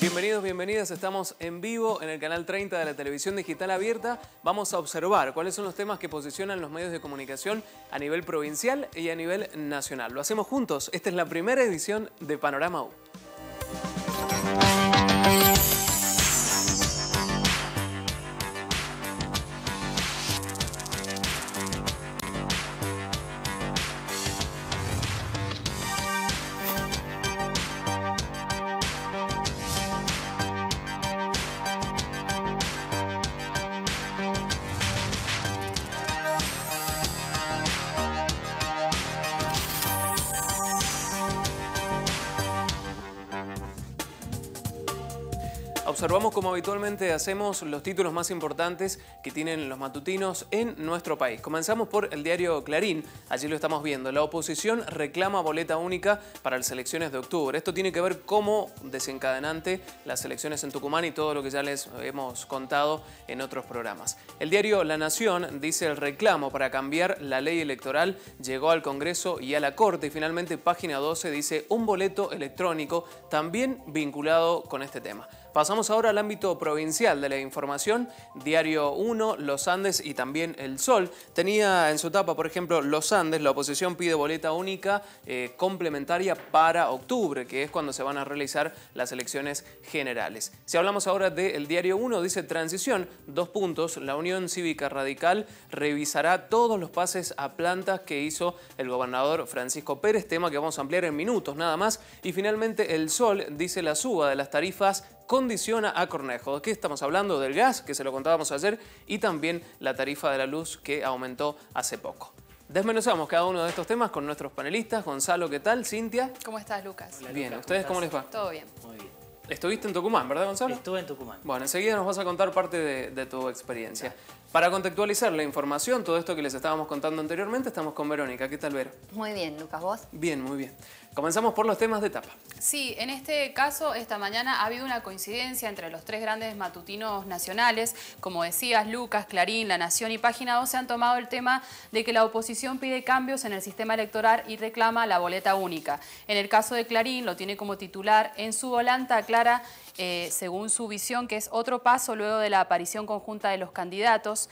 Bienvenidos, bienvenidas. Estamos en vivo en el canal 30 de la televisión digital abierta. Vamos a observar cuáles son los temas que posicionan los medios de comunicación a nivel provincial y a nivel nacional. Lo hacemos juntos. Esta es la primera edición de Panorama U. Observamos como habitualmente hacemos los títulos más importantes que tienen los matutinos en nuestro país. Comenzamos por el diario Clarín, allí lo estamos viendo. La oposición reclama boleta única para las elecciones de octubre. Esto tiene que ver como desencadenante las elecciones en Tucumán y todo lo que ya les hemos contado en otros programas. El diario La Nación dice el reclamo para cambiar la ley electoral llegó al Congreso y a la Corte y finalmente página 12 dice un boleto electrónico también vinculado con este tema. Pasamos ahora al ámbito provincial de la información. Diario 1, Los Andes y también El Sol. Tenía en su etapa, por ejemplo, Los Andes, la oposición pide boleta única eh, complementaria para octubre, que es cuando se van a realizar las elecciones generales. Si hablamos ahora del Diario 1, dice transición, dos puntos. La Unión Cívica Radical revisará todos los pases a plantas que hizo el gobernador Francisco Pérez, tema que vamos a ampliar en minutos nada más. Y finalmente El Sol dice la suba de las tarifas condiciona a Cornejo. ¿De qué estamos hablando? Del gas, que se lo contábamos ayer, y también la tarifa de la luz que aumentó hace poco. Desmenuzamos cada uno de estos temas con nuestros panelistas. Gonzalo, ¿qué tal? Cintia. ¿Cómo estás, Lucas? bien, ¿ustedes cómo les va? Todo bien. Muy bien. Estuviste en Tucumán, ¿verdad, Gonzalo? Estuve en Tucumán. Bueno, enseguida nos vas a contar parte de, tu experiencia. Para contextualizar la información, todo esto que les estábamos contando anteriormente, estamos con Verónica. ¿Qué tal, Vero? Muy bien, Lucas, ¿vos? Bien, muy bien. Comenzamos por los temas de etapa. Sí, en este caso, esta mañana ha habido una coincidencia entre los tres grandes matutinos nacionales. Como decías, Lucas, Clarín, La Nación y Página 12 han tomado el tema de que la oposición pide cambios en el sistema electoral y reclama la boleta única. En el caso de Clarín, lo tiene como titular en su volanta, aclara eh, según su visión, que es otro paso luego de la aparición conjunta de los candidatos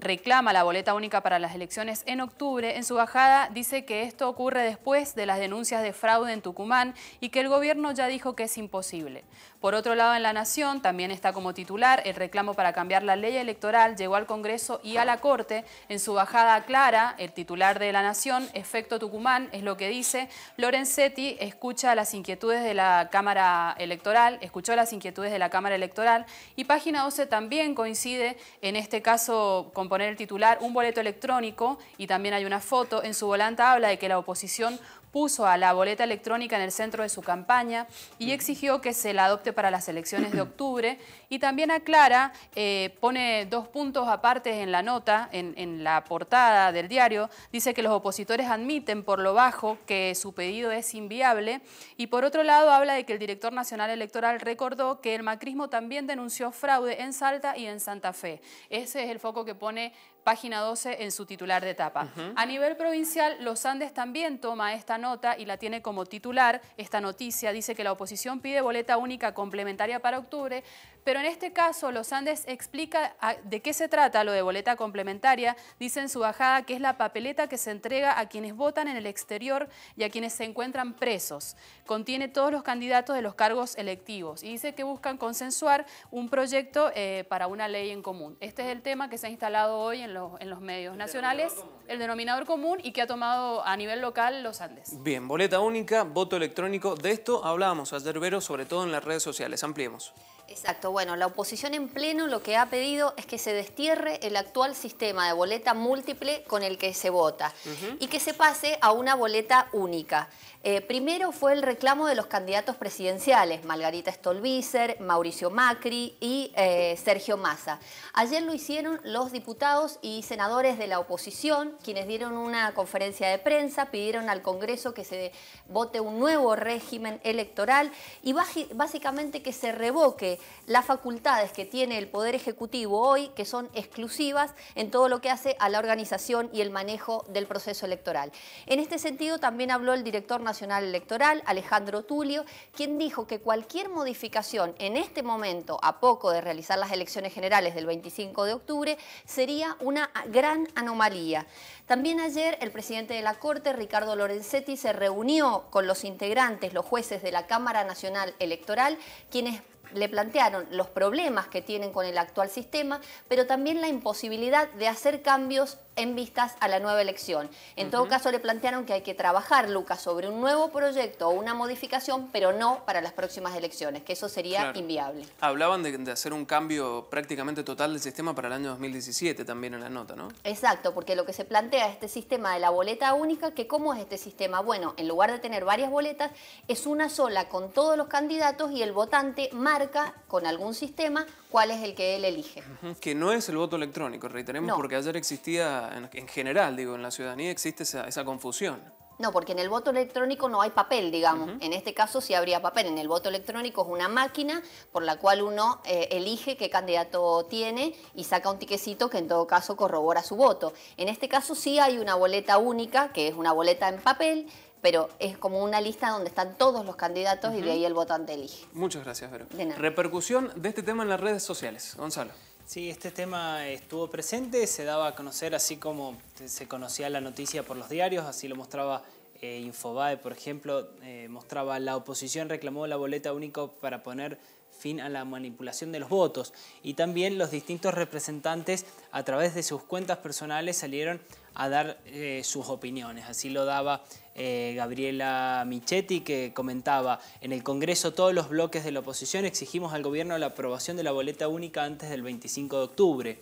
reclama la boleta única para las elecciones en octubre, en su bajada dice que esto ocurre después de las denuncias de fraude en Tucumán y que el gobierno ya dijo que es imposible. Por otro lado, en La Nación también está como titular el reclamo para cambiar la ley electoral llegó al Congreso y a la Corte. En su bajada clara, el titular de La Nación, Efecto Tucumán, es lo que dice, Lorenzetti escucha las inquietudes de la Cámara Electoral, escuchó las inquietudes de la Cámara Electoral y Página 12 también coincide, en este caso con poner el titular, un boleto electrónico y también hay una foto. En su volanta habla de que la oposición puso a la boleta electrónica en el centro de su campaña y exigió que se la adopte para las elecciones de octubre. Y también aclara, eh, pone dos puntos aparte en la nota, en, en, la portada del diario, dice que los opositores admiten por lo bajo que su pedido es inviable. Y por otro lado habla de que el director nacional electoral recordó que el macrismo también denunció fraude en Salta y en Santa Fe. Ese es el foco que pone página 12 en su titular de etapa. A nivel provincial, Los Andes también toma esta nota y la tiene como titular, esta noticia, dice que la oposición pide boleta única complementaria para octubre, pero en este caso Los Andes explica de qué se trata lo de boleta complementaria, dice en su bajada que es la papeleta que se entrega a quienes votan en el exterior y a quienes se encuentran presos. Contiene todos los candidatos de los cargos electivos y dice que buscan consensuar un proyecto eh, para una ley en común. Este es el tema que se ha instalado hoy en en los medios nacionales, el denominador común y que ha tomado a nivel local los Andes. Bien, boleta única, voto electrónico. De esto hablábamos ayer, Vero, sobre todo en las redes sociales. Ampliemos. Exacto, bueno, la oposición en pleno lo que ha pedido es que se destierre el actual sistema de boleta múltiple con el que se vota y que se pase a una boleta única. Eh, primero fue el reclamo de los candidatos presidenciales, Margarita Stolbizer, Mauricio Macri y eh, Sergio Massa. Ayer lo hicieron los diputados y senadores de la oposición, quienes dieron una conferencia de prensa, pidieron al Congreso que se vote un nuevo régimen electoral y básicamente que se revoque las facultades que tiene el Poder Ejecutivo hoy, que son exclusivas en todo lo que hace a la organización y el manejo del proceso electoral. En este sentido, también habló el director nacional electoral, Alejandro Tulio, quien dijo que cualquier modificación en este momento, a poco de realizar las elecciones generales del 25 de octubre, sería una gran anomalía. También ayer el presidente de la Corte, Ricardo Lorenzetti, se reunió con los integrantes, los jueces de la Cámara Nacional Electoral, quienes le plantearon los problemas que tienen con el actual sistema, pero también la imposibilidad de hacer cambios en vistas a la nueva elección. En todo caso, le plantearon que hay que trabajar, Lucas, sobre un nuevo proyecto o una modificación, pero no para las próximas elecciones, que eso sería inviable. Hablaban de, hacer un cambio prácticamente total del sistema para el año 2017 también en la nota, ¿no? Exacto, porque lo que se plantea es este sistema de la boleta única, que ¿cómo es este sistema? Bueno, en lugar de tener varias boletas, es una sola con todos los candidatos y el votante marca con algún sistema cuál es el que él elige. Que no es el voto electrónico, reiteremos, porque ayer existía en, general, digo, en la ciudadanía existe esa, confusión. No, porque en el voto electrónico no hay papel, digamos. En este caso sí habría papel. En el voto electrónico es una máquina por la cual uno eh, elige qué candidato tiene y saca un tiquecito que en todo caso corrobora su voto. En este caso sí hay una boleta única, que es una boleta en papel, pero es como una lista donde están todos los candidatos y de ahí el votante elige. Muchas gracias, Vero. Repercusión de este tema en las redes sociales. Gonzalo. Sí, este tema estuvo presente, se daba a conocer así como se conocía la noticia por los diarios, así lo mostraba eh, Infobae, por ejemplo, eh, mostraba la oposición reclamó la boleta única para poner fin a la manipulación de los votos y también los distintos representantes a través de sus cuentas personales salieron a dar eh, sus opiniones. Así lo daba eh, Gabriela Michetti, que comentaba, en el Congreso todos los bloques de la oposición exigimos al gobierno la aprobación de la boleta única antes del 25 de octubre.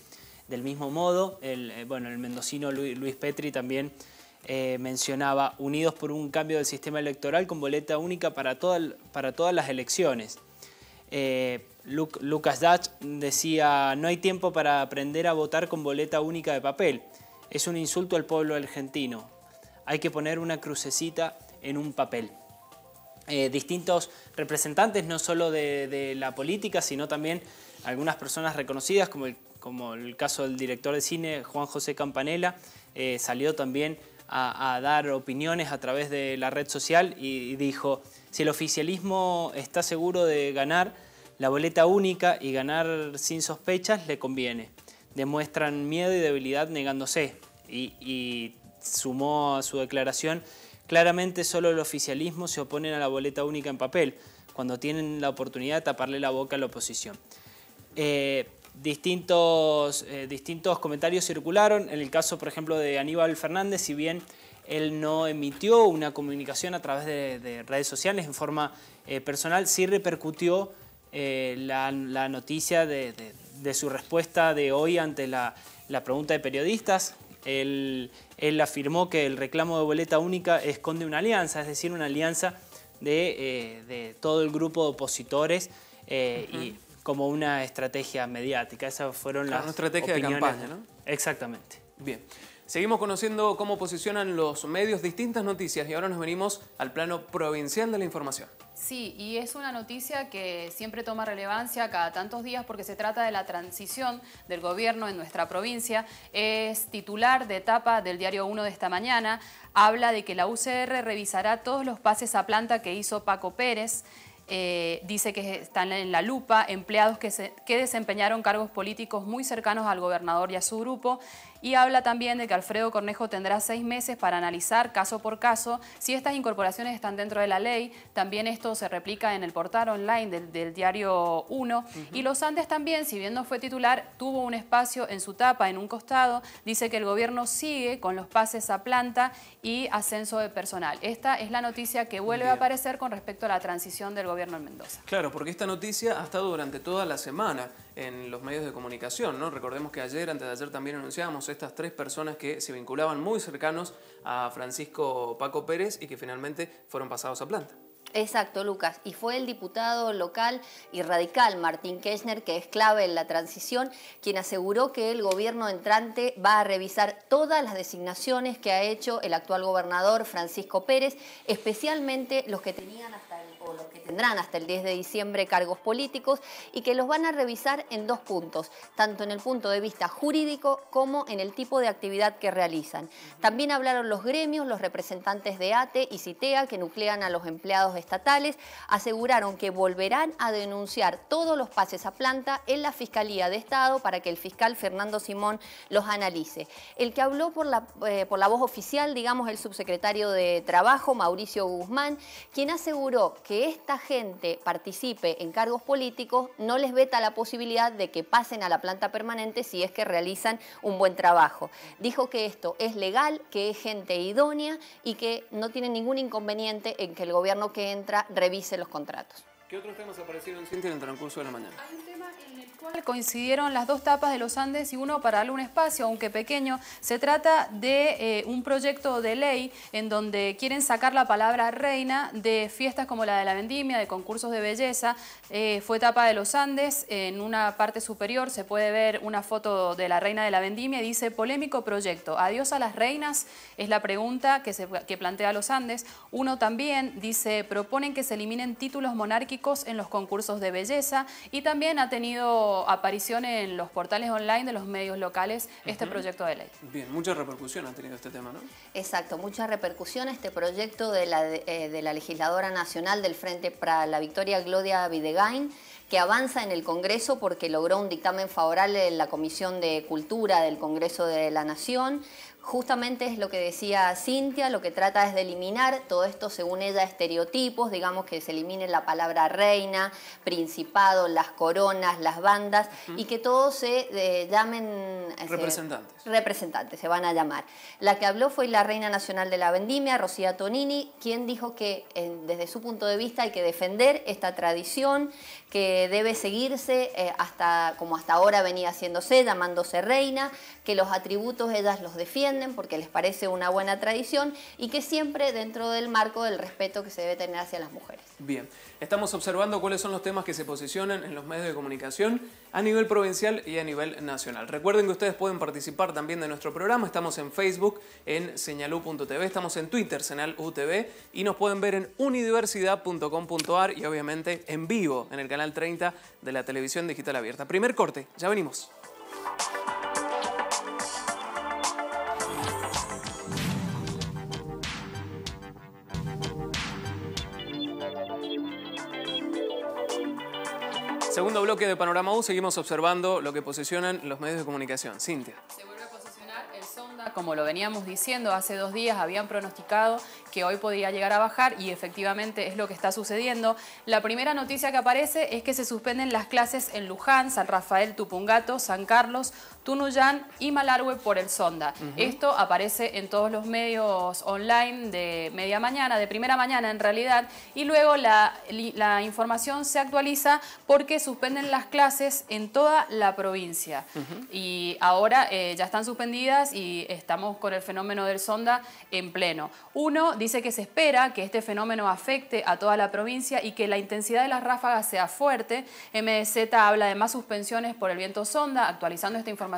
Del mismo modo, el, eh, bueno, el mendocino Luis Petri también mencionaba, unidos por un cambio del sistema electoral con boleta única para, para todas las elecciones. Lucas Dach decía, no hay tiempo para aprender a votar con boleta única de papel es un insulto al pueblo argentino. Hay que poner una crucecita en un papel. Eh, distintos representantes, no solo de, la política, sino también algunas personas reconocidas, como el, caso del director de cine Juan José Campanella, eh, salió también a, dar opiniones a través de la red social y, y dijo, si el oficialismo está seguro de ganar la boleta única y ganar sin sospechas, le conviene demuestran miedo y debilidad negándose. Y, sumó a su declaración, claramente solo el oficialismo se oponen a la boleta única en papel, cuando tienen la oportunidad de taparle la boca a la oposición. Eh, distintos, eh, distintos comentarios circularon, en el caso, por ejemplo, de Aníbal Fernández, si bien él no emitió una comunicación a través de, redes sociales en forma eh, personal, sí repercutió la, noticia de, de su respuesta de hoy ante la, pregunta de periodistas. Él, afirmó que el reclamo de boleta única esconde una alianza, es decir, una alianza de, eh, todo el grupo de opositores eh, y como una estrategia mediática. Esas fueron las Una estrategia de campaña, ¿no? Exactamente. Bien. Seguimos conociendo cómo posicionan los medios distintas noticias y ahora nos venimos al plano provincial de la información. Sí, y es una noticia que siempre toma relevancia cada tantos días porque se trata de la transición del gobierno en nuestra provincia. Es titular de etapa del diario 1 de esta mañana. Habla de que la UCR revisará todos los pases a planta que hizo Paco Pérez. Eh, dice que están en la lupa empleados que, que desempeñaron cargos políticos muy cercanos al gobernador y a su grupo y habla también de que Alfredo Cornejo tendrá seis meses para analizar caso por caso si estas incorporaciones están dentro de la ley. También esto se replica en el portal online del, diario 1. Y Los Andes también, si bien no fue titular, tuvo un espacio en su tapa, en un costado. Dice que el gobierno sigue con los pases a planta y ascenso de personal. Esta es la noticia que vuelve a aparecer con respecto a la transición del gobierno en Mendoza. Claro, porque esta noticia ha estado durante toda la semana en los medios de comunicación. ¿no? Recordemos que ayer, antes de ayer, también anunciábamos estas tres personas que se vinculaban muy cercanos a Francisco Paco Pérez y que finalmente fueron pasados a planta. Exacto, Lucas. Y fue el diputado local y radical Martín Kirchner, que es clave en la transición, quien aseguró que el gobierno entrante va a revisar todas las designaciones que ha hecho el actual gobernador Francisco Pérez, especialmente los que tenían hasta el, o los que tendrán hasta el 10 de diciembre cargos políticos y que los van a revisar en dos puntos, tanto en el punto de vista jurídico como en el tipo de actividad que realizan. También hablaron los gremios, los representantes de ATE y CITEA que nuclean a los empleados estatales aseguraron que volverán a denunciar todos los pases a planta en la Fiscalía de Estado para que el fiscal Fernando Simón los analice. El que habló por la, eh, por la voz oficial, digamos, el subsecretario de Trabajo, Mauricio Guzmán, quien aseguró que esta gente participe en cargos políticos no les veta la posibilidad de que pasen a la planta permanente si es que realizan un buen trabajo. Dijo que esto es legal, que es gente idónea y que no tiene ningún inconveniente en que el gobierno que entra revise los contratos. ¿Qué otros temas aparecieron, Cintia, en el transcurso de la mañana? Hay un tema en cual coincidieron las dos tapas de los Andes y uno para darle un espacio, aunque pequeño. Se trata de eh, un proyecto de ley en donde quieren sacar la palabra reina de fiestas como la de la vendimia, de concursos de belleza. Eh, fue tapa de los Andes. En una parte superior se puede ver una foto de la reina de la vendimia y dice polémico proyecto. Adiós a las reinas es la pregunta que plantea los Andes. Uno también dice proponen que se eliminen títulos monárquicos en los concursos de belleza y también ha tenido aparición en los portales online de los medios locales este proyecto de ley. Bien, mucha repercusión ha tenido este tema, ¿no? Exacto, mucha repercusión este proyecto de la, eh, de la legisladora nacional del Frente para la Victoria, Gloria Videgain, que avanza en el Congreso porque logró un dictamen favorable en la Comisión de Cultura del Congreso de la Nación. Justamente es lo que decía Cintia, lo que trata es de eliminar todo esto, según ella, estereotipos, digamos que se elimine la palabra reina, principado, las coronas, las bandas, y que todos se eh, llamen... Representantes. Se, representantes, se van a llamar. La que habló fue la Reina Nacional de la Vendimia, Rocía Tonini, quien dijo que desde su punto de vista hay que defender esta tradición, que debe seguirse eh, hasta como hasta ahora venía haciéndose, llamándose reina, que los atributos ellas los defienden porque les parece una buena tradición y que siempre dentro del marco del respeto que se debe tener hacia las mujeres. Bien, estamos observando cuáles son los temas que se posicionan en los medios de comunicación a nivel provincial y a nivel nacional. Recuerden que ustedes pueden participar también de nuestro programa, estamos en Facebook, en señalú.tv, estamos en Twitter, Señal UTV, y nos pueden ver en unidiversidad.com.ar y obviamente en vivo en el canal 30 de la televisión digital abierta. Primer corte, ya venimos. Segundo bloque de Panorama U, seguimos observando lo que posicionan los medios de comunicación. Cintia. Como lo veníamos diciendo, hace dos días habían pronosticado que hoy podía llegar a bajar y efectivamente es lo que está sucediendo. La primera noticia que aparece es que se suspenden las clases en Luján, San Rafael, Tupungato, San Carlos, Tunuyán y Malargüe por el sonda. Esto aparece en todos los medios online de media mañana, de primera mañana en realidad, y luego la, la información se actualiza porque suspenden las clases en toda la provincia. Y ahora eh, ya están suspendidas y estamos con el fenómeno del sonda en pleno. Uno dice que se espera que este fenómeno afecte a toda la provincia y que la intensidad de las ráfagas sea fuerte. MDZ habla de más suspensiones por el viento sonda, actualizando esta información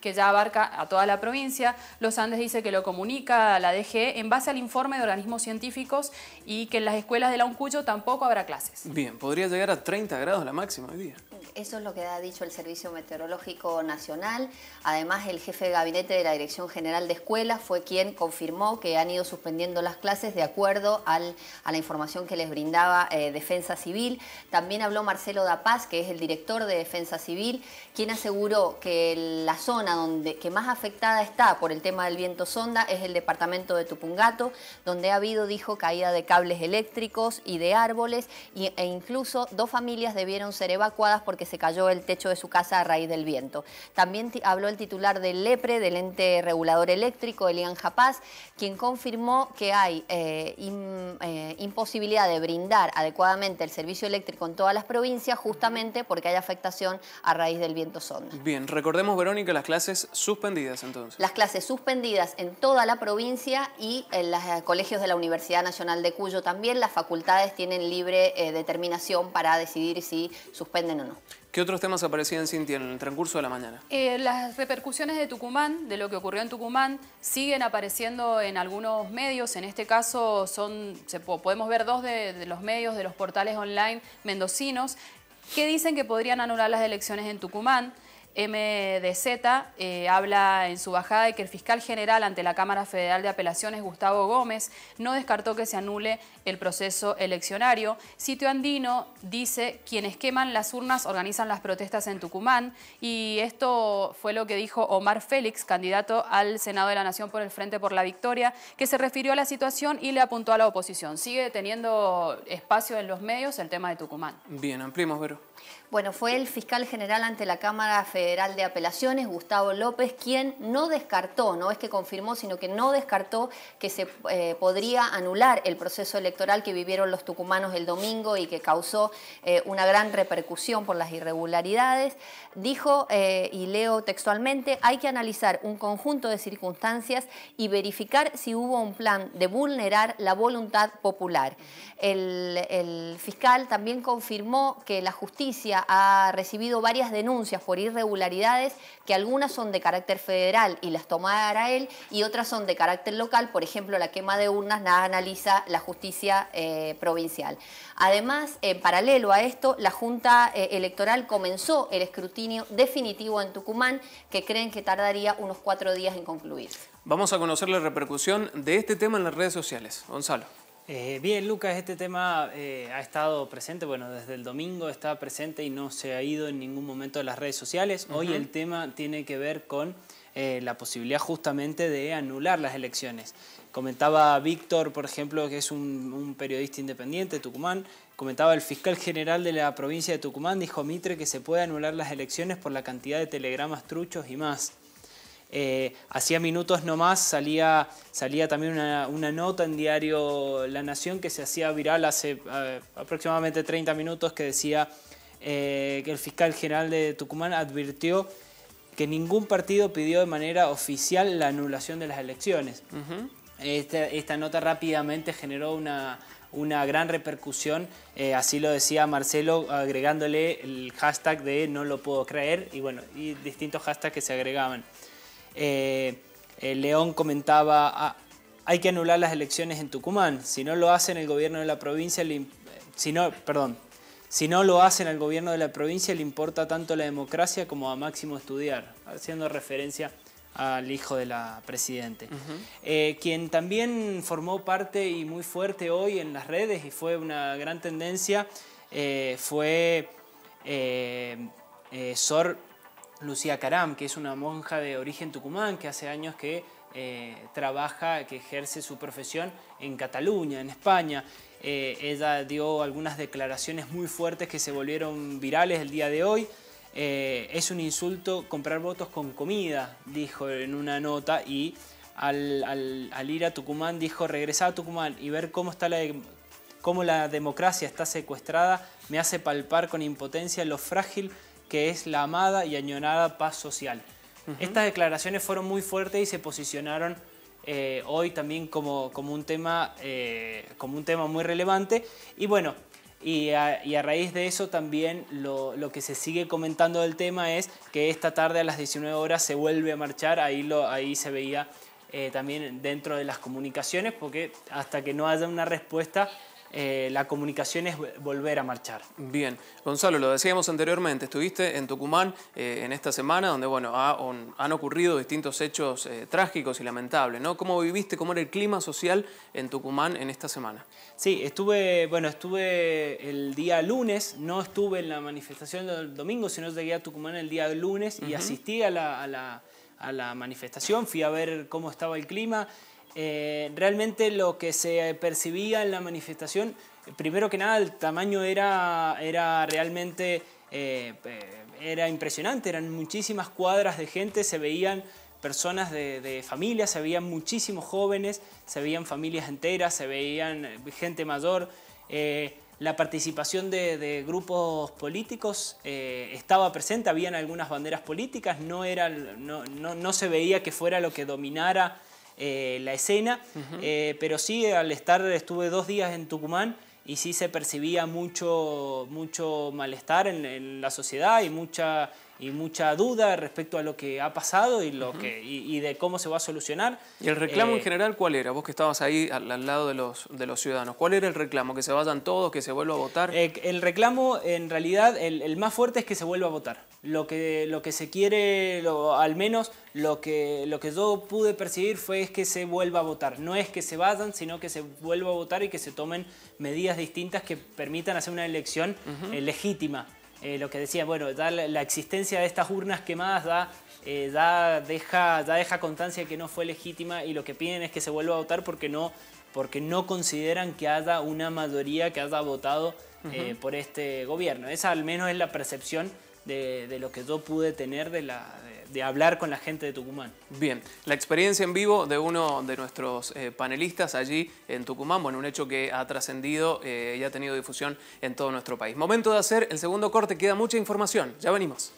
que ya abarca a toda la provincia. Los Andes dice que lo comunica a la DGE en base al informe de organismos científicos y que en las escuelas de la Uncuyo tampoco habrá clases. Bien, podría llegar a 30 grados la máxima hoy día. Eso es lo que ha dicho el Servicio Meteorológico Nacional. Además, el jefe de gabinete de la Dirección General de Escuelas fue quien confirmó que han ido suspendiendo las clases de acuerdo a la información que les brindaba eh, Defensa Civil. También habló Marcelo Da Paz, que es el director de Defensa Civil, quien aseguró que la zona donde, que más afectada está por el tema del viento sonda es el departamento de Tupungato, donde ha habido, dijo, caída de cables eléctricos y de árboles e incluso dos familias debieron ser evacuadas porque porque se cayó el techo de su casa a raíz del viento. También habló el titular del LEPRE, del ente regulador eléctrico, Elian Japaz, quien confirmó que hay eh, eh, imposibilidad de brindar adecuadamente el servicio eléctrico en todas las provincias justamente porque hay afectación a raíz del viento sonda. Bien, recordemos, Verónica, las clases suspendidas entonces. Las clases suspendidas en toda la provincia y en los colegios de la Universidad Nacional de Cuyo también. Las facultades tienen libre determinación para decidir si suspenden o no. ¿Qué otros temas aparecían, Cintia, en el transcurso de la mañana? Eh, las repercusiones de Tucumán, de lo que ocurrió en Tucumán, siguen apareciendo en algunos medios. En este caso son, podemos ver dos de los medios de los portales online mendocinos que dicen que podrían anular las elecciones en Tucumán. MDZ eh, habla en su bajada de que el fiscal general ante la Cámara Federal de Apelaciones, Gustavo Gómez, no descartó que se anule el proceso eleccionario. Sitio Andino dice, quienes queman las urnas organizan las protestas en Tucumán y esto fue lo que dijo Omar Félix, candidato al Senado de la Nación por el Frente por la Victoria, que se refirió a la situación y le apuntó a la oposición. Sigue teniendo espacio en los medios el tema de Tucumán. Bien, ampliemos, Vero. Bueno, fue el fiscal general ante la Cámara Federal de Apelaciones, Gustavo López, quien no descartó, no es que confirmó, sino que no descartó que se eh, podría anular el proceso electoral que vivieron los tucumanos el domingo y que causó eh, una gran repercusión por las irregularidades. Dijo, eh, y leo textualmente, hay que analizar un conjunto de circunstancias y verificar si hubo un plan de vulnerar la voluntad popular. el fiscal también confirmó que la justicia ha recibido varias denuncias por irregularidades, que algunas son de carácter federal y las tomará él, y otras son de carácter local, por ejemplo, la quema de urnas la analiza la justicia eh, provincial. Además, en paralelo a esto, la Junta eh, Electoral comenzó el escrutinio definitivo en Tucumán, que creen que tardaría unos cuatro días en concluir. Vamos a conocer la repercusión de este tema en las redes sociales. Gonzalo. Eh, bien, Lucas, este tema eh, ha estado presente, bueno, desde el domingo está presente y no se ha ido en ningún momento de las redes sociales. Hoy el tema tiene que ver con eh, la posibilidad justamente de anular las elecciones. Comentaba Víctor, por ejemplo, que es un, periodista independiente de Tucumán, comentaba el fiscal general de la provincia de Tucumán, dijo Mitre que se puede anular las elecciones por la cantidad de telegramas truchos y más. Eh, hacía minutos nomás salía, salía también una, nota en diario La Nación que se hacía viral hace eh, aproximadamente 30 minutos que decía eh, que el fiscal general de Tucumán advirtió que ningún partido pidió de manera oficial la anulación de las elecciones. esta, nota rápidamente generó una, gran repercusión, así lo decía Marcelo, agregándole el hashtag de no lo puedo creer y bueno, y distintos hashtags que se agregaban. Eh, León comentaba, ah, hay que anular las elecciones en Tucumán. Si no lo hacen el gobierno de la provincia, si no, perdón, si no lo hacen al gobierno de la provincia, le importa tanto la democracia como a Máximo Estudiar, haciendo referencia al hijo de la presidente. Eh, quien también formó parte y muy fuerte hoy en las redes y fue una gran tendencia eh, fue Sor Lucía Caram, que es una monja de origen tucumán, que hace años que eh, trabaja, que ejerce su profesión en Cataluña, en España. Eh, ella dio algunas declaraciones muy fuertes que se volvieron virales el día de hoy. Eh, es un insulto comprar votos con comida, dijo en una nota, y al, ir a Tucumán dijo, regresar a Tucumán y ver cómo, está la, cómo la democracia está secuestrada, me hace palpar con impotencia lo frágil que es la amada y añorada paz social. Estas declaraciones fueron muy fuertes y se posicionaron eh, hoy también como, como, un tema, eh, como un tema muy relevante. Y bueno, y a, raíz de eso también lo, que se sigue comentando del tema es que esta tarde a las 19 horas se vuelve a marchar, ahí, lo, ahí se veía eh, también dentro de las comunicaciones, porque hasta que no haya una respuesta eh, la comunicación es volver a marchar. Bien, Gonzalo, lo decíamos anteriormente, estuviste en Tucumán eh, en esta semana donde bueno, han ocurrido distintos hechos eh, trágicos y lamentables, ¿no? ¿Cómo viviste, cómo era el clima social en Tucumán en esta semana? Sí, estuve, bueno, estuve el día lunes, no estuve en la manifestación del domingo, sino llegué a Tucumán el día lunes y asistí a la, a la manifestación, fui a ver cómo estaba el clima. Eh, realmente lo que se percibía en la manifestación, primero que nada el tamaño era, era realmente era impresionante, eran muchísimas cuadras de gente, se veían personas de, de familias, se veían muchísimos jóvenes, se veían familias enteras, se veían gente mayor. la participación de, grupos políticos estaba presente, habían algunas banderas políticas, no, era, no, no, no se veía que fuera lo que dominara eh, la escena, eh, pero sí al estar, estuve dos días en Tucumán y sí se percibía mucho, mucho malestar en, la sociedad y mucha, y mucha duda respecto a lo que ha pasado y, lo que, y, de cómo se va a solucionar. ¿Y el reclamo en eh, general cuál era? Vos que estabas ahí al, lado de los, de los ciudadanos, ¿cuál era el reclamo? ¿Que se vayan todos, que se vuelva a votar? el reclamo, en realidad, el, el, más fuerte es que se vuelva a votar lo que, lo que se quiere, al menos lo que, lo que yo pude percibir fue es que se vuelva a votar. No es que se vayan, sino que se vuelva a votar y que se tomen medidas distintas que permitan hacer una elección eh, legítima. Eh, lo que decía, bueno, la, la, existencia de estas urnas quemadas da, eh, da, deja, da deja constancia de que no fue legítima y lo que piden es que se vuelva a votar porque no, porque no consideran que haya una mayoría que haya votado por este gobierno. Esa al menos es la percepción de, lo que yo pude tener de, la, de, hablar con la gente de Tucumán. Bien, la experiencia en vivo de uno de nuestros eh, panelistas allí en Tucumán, bueno, un hecho que ha trascendido eh, y ha tenido difusión en todo nuestro país. Momento de hacer el segundo corte, queda mucha información, ya venimos.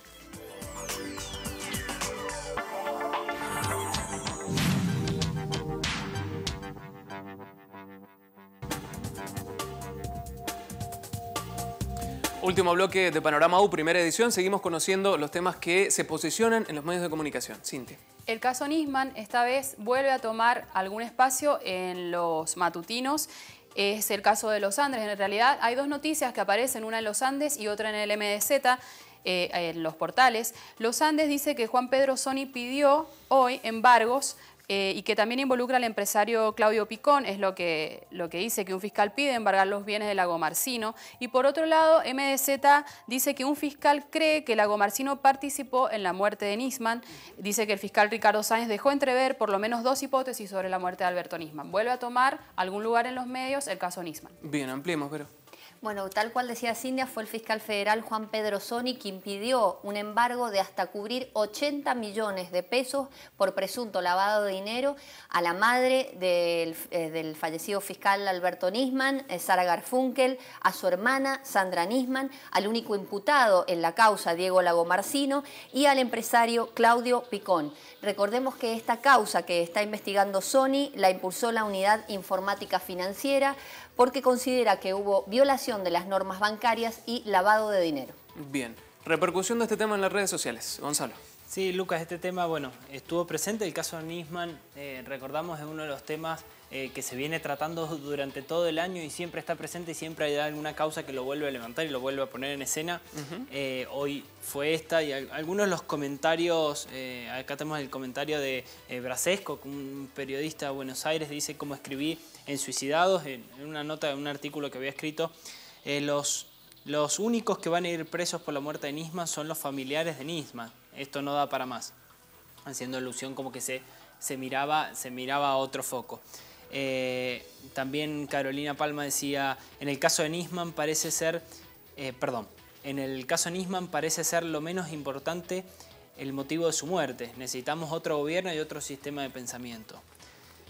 Último bloque de Panorama U, primera edición. Seguimos conociendo los temas que se posicionan en los medios de comunicación. Cintia. El caso Nisman esta vez vuelve a tomar algún espacio en los matutinos. Es el caso de los Andes. En realidad hay dos noticias que aparecen, una en los Andes y otra en el MDZ. Eh, en los portales. Los Andes dice que Juan Pedro Sony pidió hoy embargos eh, y que también involucra al empresario Claudio Picón, es lo que, lo que dice que un fiscal pide embargar los bienes de Lago Marcino. Y por otro lado, MDZ dice que un fiscal cree que Lago Marcino participó en la muerte de Nisman. Dice que el fiscal Ricardo Sáenz dejó entrever por lo menos dos hipótesis sobre la muerte de Alberto Nisman. Vuelve a tomar algún lugar en los medios el caso Nisman. Bien, ampliemos, pero... Bueno, tal cual decía Cindia, fue el fiscal federal Juan Pedro Soni quien pidió un embargo de hasta cubrir 80 millones de pesos por presunto lavado de dinero a la madre del, eh, fallecido fiscal Alberto Nisman, eh, Sara Garfunkel, a su hermana Sandra Nisman, al único imputado en la causa Diego Lagomarcino y al empresario Claudio Picón. Recordemos que esta causa que está investigando Sony la impulsó la Unidad Informática Financiera porque considera que hubo violación de las normas bancarias y lavado de dinero. Bien. Repercusión de este tema en las redes sociales. Gonzalo. Sí, Lucas, este tema, bueno, estuvo presente. El caso de Nisman, eh, recordamos, es uno de los temas eh, que se viene tratando durante todo el año y siempre está presente y siempre hay alguna causa que lo vuelve a levantar y lo vuelve a poner en escena. Eh, hoy fue esta y algunos de los comentarios, acá tenemos el comentario de Brasesco, un periodista de Buenos Aires, dice cómo escribí en Suicidados, en, una nota, en un artículo que había escrito, los, los únicos que van a ir presos por la muerte de Nisman son los familiares de Nisman esto no da para más, haciendo alusión como que se, se, miraba, se miraba a otro foco. Eh, también Carolina Palma decía, en el caso de Nisman parece ser, eh, perdón, en el caso de Nisman parece ser lo menos importante el motivo de su muerte. Necesitamos otro gobierno y otro sistema de pensamiento.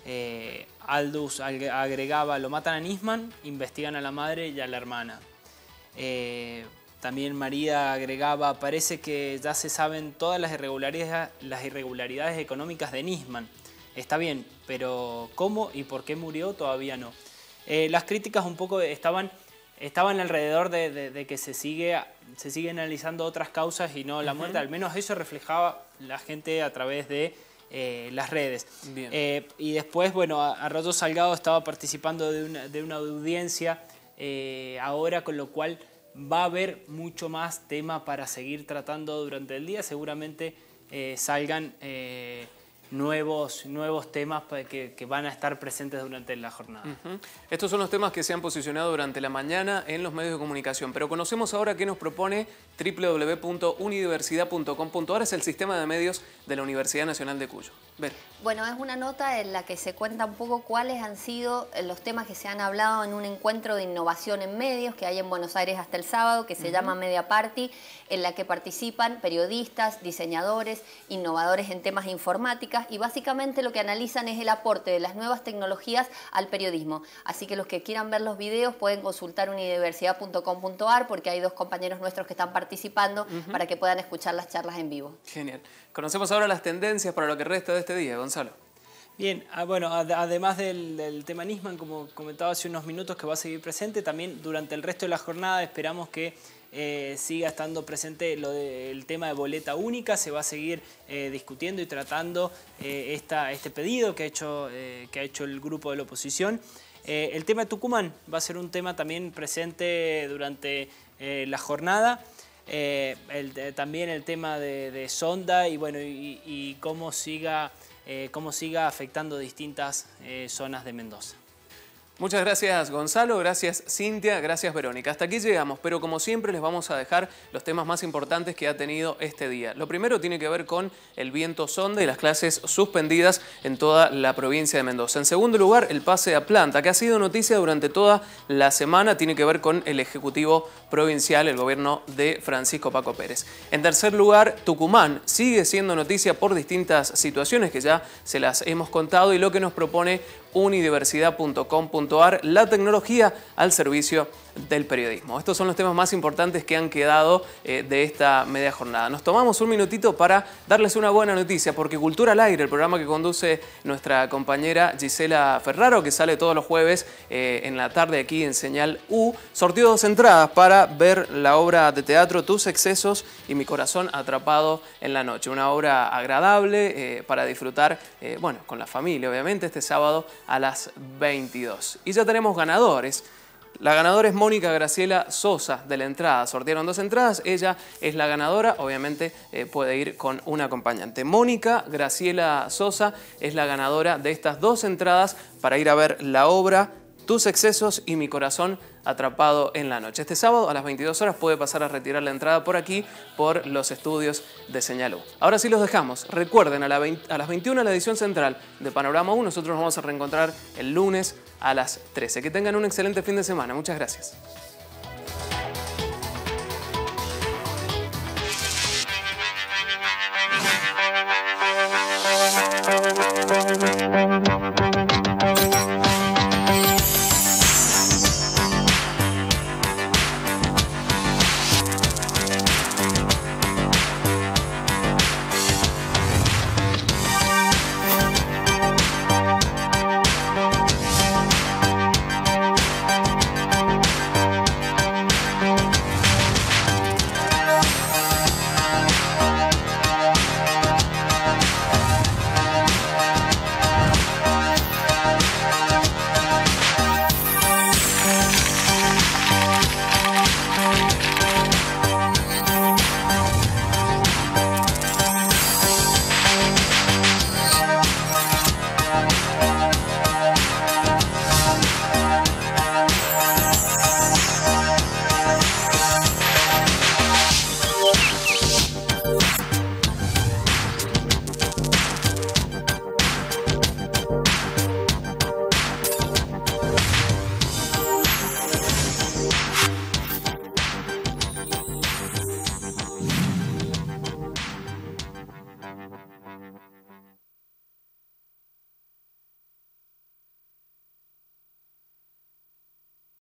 Eh, Aldous agregaba, lo matan a Nisman, investigan a la madre y a la hermana. También María agregaba, parece que ya se saben todas las irregularidades, las irregularidades económicas de Nisman. Está bien, pero ¿cómo y por qué murió? Todavía no. Eh, las críticas un poco estaban, estaban alrededor de, que se sigue, se sigue analizando otras causas y no la muerte. Al menos eso reflejaba la gente a través de eh, las redes. Eh, y después, bueno, Arroyo Salgado estaba participando de una, de una audiencia ahora, con lo cual va a haber mucho más tema para seguir tratando durante el día. Seguramente eh, salgan eh, nuevos, nuevos temas que, que, van a estar presentes durante la jornada. Estos son los temas que se han posicionado durante la mañana en los medios de comunicación, pero conocemos ahora qué nos propone www.universidad.com.ar, es el sistema de medios de la Universidad Nacional de Cuyo. Ver. Bueno, es una nota en la que se cuenta un poco cuáles han sido los temas que se han hablado en un encuentro de innovación en medios que hay en Buenos Aires hasta el sábado, que se llama Media Party, en la que participan periodistas, diseñadores, innovadores en temas y básicamente lo que analizan es el aporte de las nuevas tecnologías al periodismo. Así que los que quieran ver los videos pueden consultar universidad.com.ar porque hay dos compañeros nuestros que están participando para que puedan escuchar las charlas en vivo. Genial. Conocemos ahora las tendencias para lo que resta de este día, Gonzalo. Bien, ah, bueno, además del, tema Nisman, como comentaba hace unos minutos, que va a seguir presente, también durante el resto de la jornada esperamos que eh, siga estando presente el tema de boleta única, se va a seguir eh, discutiendo y tratando eh, esta, este pedido que ha, hecho, que ha hecho el grupo de la oposición. el tema de Tucumán va a ser un tema también presente durante la jornada. también el tema de, sonda y, bueno, y cómo siga eh, cómo siga afectando distintas eh, zonas de Mendoza. Muchas gracias Gonzalo, gracias Cintia, gracias Verónica. Hasta aquí llegamos, pero como siempre les vamos a dejar los temas más importantes que ha tenido este día. Lo primero tiene que ver con el viento sonda y las clases suspendidas en toda la provincia de Mendoza. En segundo lugar, el pase a planta, que ha sido noticia durante toda la semana, tiene que ver con el Ejecutivo Provincial, el gobierno de Francisco Paco Pérez. En tercer lugar, Tucumán sigue siendo noticia por distintas situaciones que ya se las hemos contado y lo que nos propone unidiversidad.com.ar, la tecnología al servicio del periodismo. Estos son los temas más importantes que han quedado eh, de esta media jornada. Nos tomamos un minutito para darles una buena noticia, porque Cultura al Aire, el programa que conduce nuestra compañera Gisela Ferraro, que sale todos los jueves eh, en la tarde aquí en Señal U, sortió dos entradas para ver la obra de teatro Tus excesos y mi corazón atrapado en la noche. Una obra agradable eh, para disfrutar, bueno, con la familia, obviamente, este sábado a las 22. Y ya tenemos ganadores. La ganadora es Mónica Graciela Sosa de la entrada. Sortearon dos entradas. Ella es la ganadora. Obviamente eh, puede ir con un acompañante. Mónica Graciela Sosa es la ganadora de estas dos entradas para ir a ver la obra tus excesos y mi corazón atrapado en la noche. Este sábado a las 22 horas puede pasar a retirar la entrada por aquí, por los estudios de Señalú. Ahora sí los dejamos. Recuerden, a, las 21 la edición central de Panorama 1. Nosotros nos vamos a reencontrar el lunes a las 13. Que tengan un excelente fin de semana. Muchas gracias.